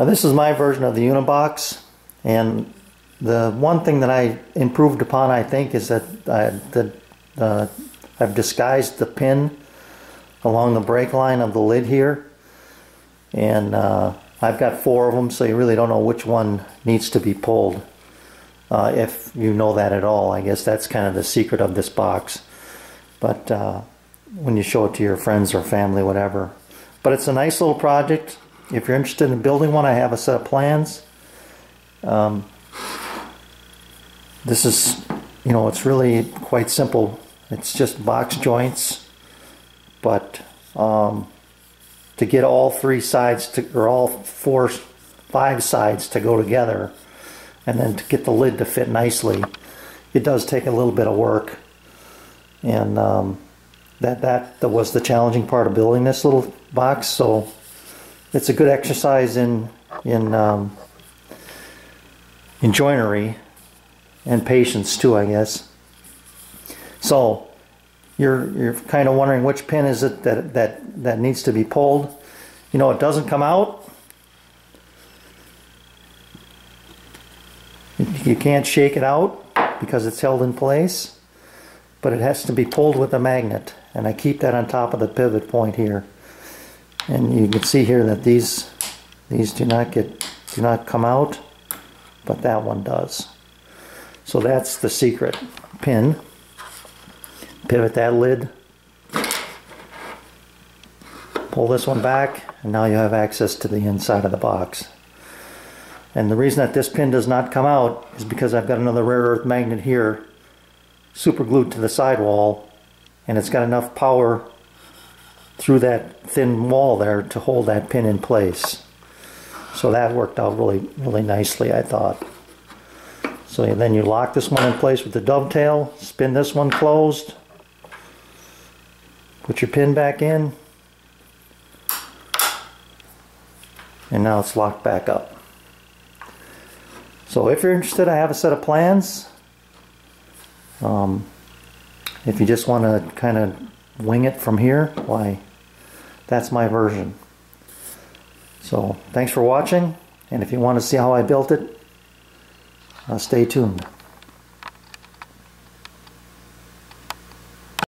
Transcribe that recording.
Uh, this is my version of the UnaBox, and the one thing that I improved upon, I think, is that I, that uh, I've disguised the pin along the break line of the lid here, and uh, I've got four of them, so you really don't know which one needs to be pulled. Uh, if you know that at all, I guess that's kind of the secret of this box. But uh, when you show it to your friends or family, whatever. But it's a nice little project. If you're interested in building one, I have a set of plans. Um, this is, you know, it's really quite simple. It's just box joints, but um, to get all three sides to, or all four, five sides to go together, and then to get the lid to fit nicely, it does take a little bit of work. And um, that, that that was the challenging part of building this little box. So it's a good exercise in in um, in joinery and patience too, I guess. So you're you're kind of wondering which pin is it that that that needs to be pulled. You know, it doesn't come out. You can't shake it out because it's held in place, but it has to be pulled with a magnet, and I keep that on top of the pivot point here. And you can see here that these these do not get do not come out, but that one does. So that's the secret pin. Pivot that lid. Pull this one back and now you have access to the inside of the box. And the reason that this pin does not come out is because I've got another rare earth magnet here super glued to the sidewall and it's got enough power through that thin wall there to hold that pin in place. So that worked out really, really nicely, I thought. So then you lock this one in place with the dovetail, spin this one closed, put your pin back in, and now it's locked back up. So if you're interested, I have a set of plans. Um, if you just want to kind of wing it from here, why, that's my version. So thanks for watching, and if you want to see how I built it, uh, stay tuned.